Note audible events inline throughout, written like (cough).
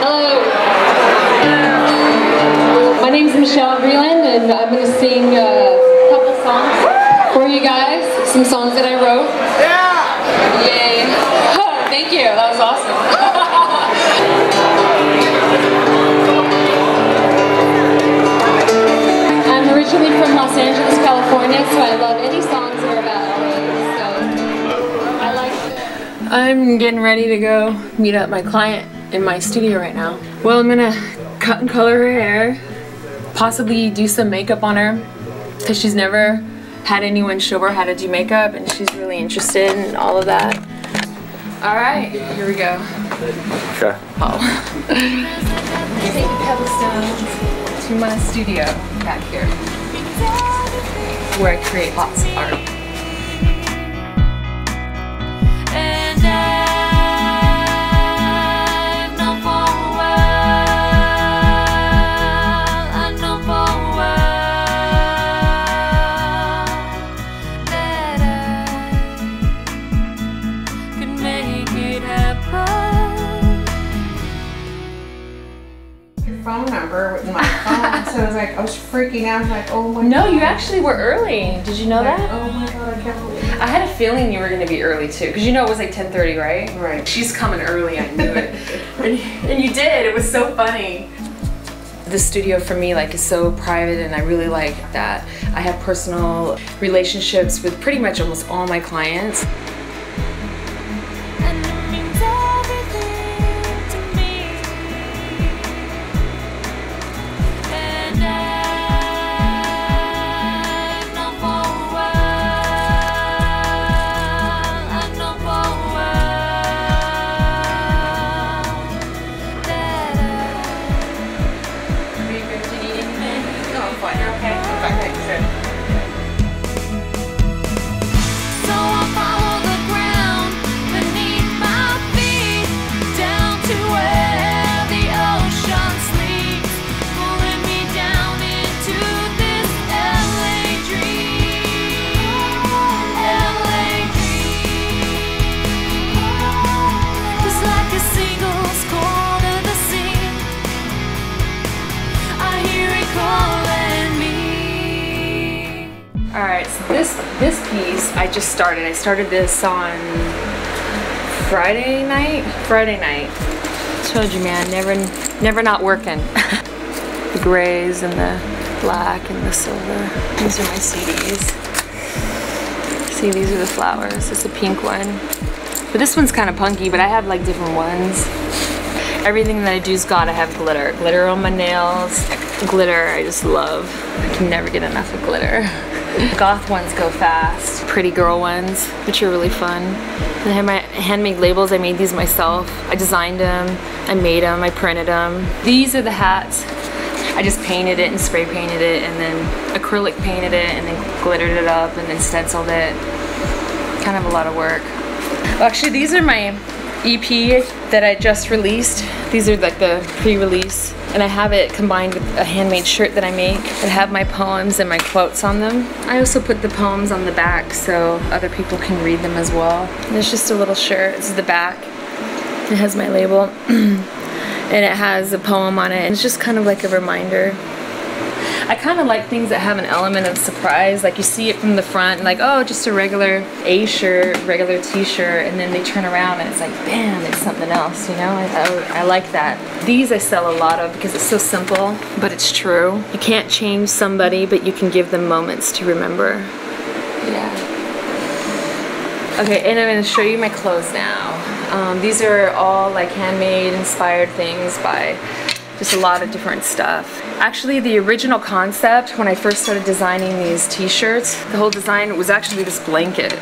Hello. My name is Michele Vreeland, and I'm going to sing uh, a couple songs for you guys. Some songs that I wrote. Yeah! Yay. (laughs) Thank you. That was awesome. (laughs) I'm originally from Los Angeles, California, so I love any songs that are about LA. So I like. I'm getting ready to go meet up my client in my studio right now. Well, I'm gonna cut and color her hair, possibly do some makeup on her, because she's never had anyone show her how to do makeup, and she's really interested in all of that. All right, here we go. Okay. Oh. Take the pebblestones to my studio back here, where I create lots of art. Your phone number with my phone, so I was like, I was freaking out. I was like, oh my No, god. you actually were early. Did you know Like, that? oh my god, I can't believe it. I had a feeling you were gonna be early too, because you know it was like 10:30, right? Right. She's coming early. I knew it, (laughs) and, and you did. It was so funny. The studio for me like is so private, and I really like that. I have personal relationships with pretty much almost all my clients. Right, so this this piece I just started. I started this on Friday night. Friday night. Told you, man, never never not working. (laughs) the grays and the black and the silver. These are my CDs. See, these are the flowers. Is a pink one. But this one's kind of punky, but I have like different ones. Everything that I do's gotta have glitter. Glitter on my nails. Glitter, I just love. I can never get enough of glitter. (laughs) Goth ones go fast. Pretty girl ones, which are really fun. And I have my handmade labels. I made these myself. I designed them. I made them. I printed them. These are the hats. I just painted it and spray painted it and then acrylic painted it and then glittered it up and then stenciled it. Kind of a lot of work. Well, actually, these are my EP that I just released. These are like the pre-release, and I have it combined with a handmade shirt that I make that have my poems and my quotes on them. I also put the poems on the back so other people can read them as well. And it's just a little shirt. This is the back. It has my label, (clears throat) and it has a poem on it. It's just kind of like a reminder. I kind of like things that have an element of surprise. Like you see it from the front, like, oh, just a regular A shirt, regular t shirt, and then they turn around and it's like, bam, it's something else, you know? I, I, I like that. These I sell a lot of because it's so simple, but it's true. You can't change somebody, but you can give them moments to remember. Yeah. Okay, and I'm gonna show you my clothes now. Um, these are all like handmade inspired things by just a lot of different stuff. Actually, the original concept when I first started designing these t-shirts, the whole design was actually this blanket.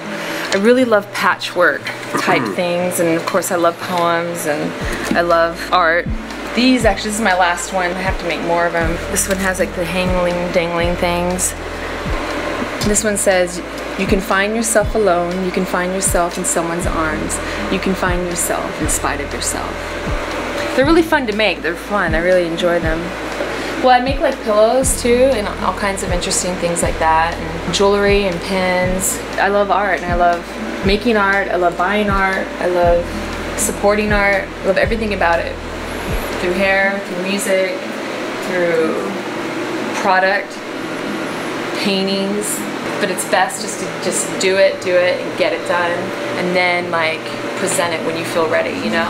I really love patchwork type (clears throat) things, and of course I love poems and I love art. These actually, this is my last one. I have to make more of them. This one has like the hangling, dangling things. This one says, you can find yourself alone, you can find yourself in someone's arms, you can find yourself in spite of yourself. They're really fun to make, they're fun, I really enjoy them. Well, I make like pillows too, and all kinds of interesting things like that, and jewelry and pins. I love art, and I love making art, I love buying art, I love supporting art, I love everything about it. through hair, through music, through product, paintings. But it's best just to just do it, do it, and get it done, and then like present it when you feel ready, you know?